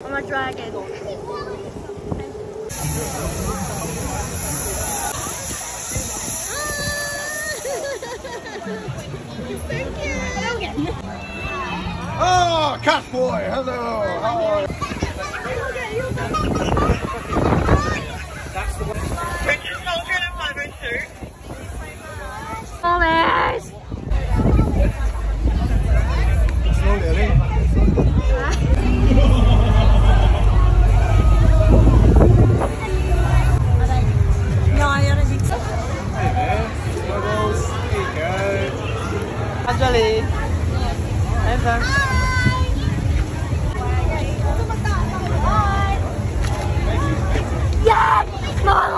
I'm a dragon. Oh, cat boy, hello. How are you? Evan. Yes!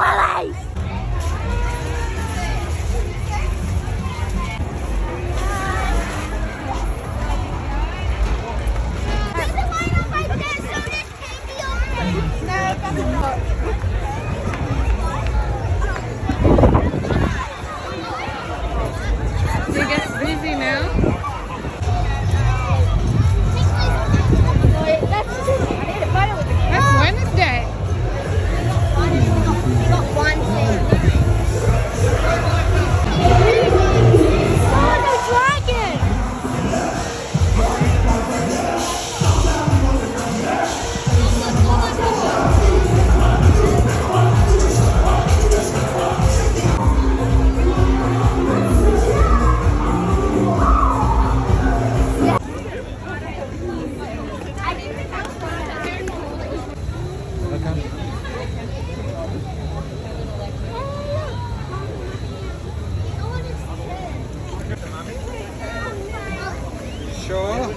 Sure.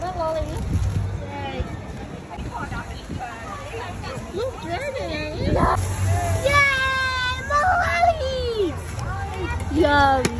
Look, Lolly. Look. Yay! More lollies! Yum.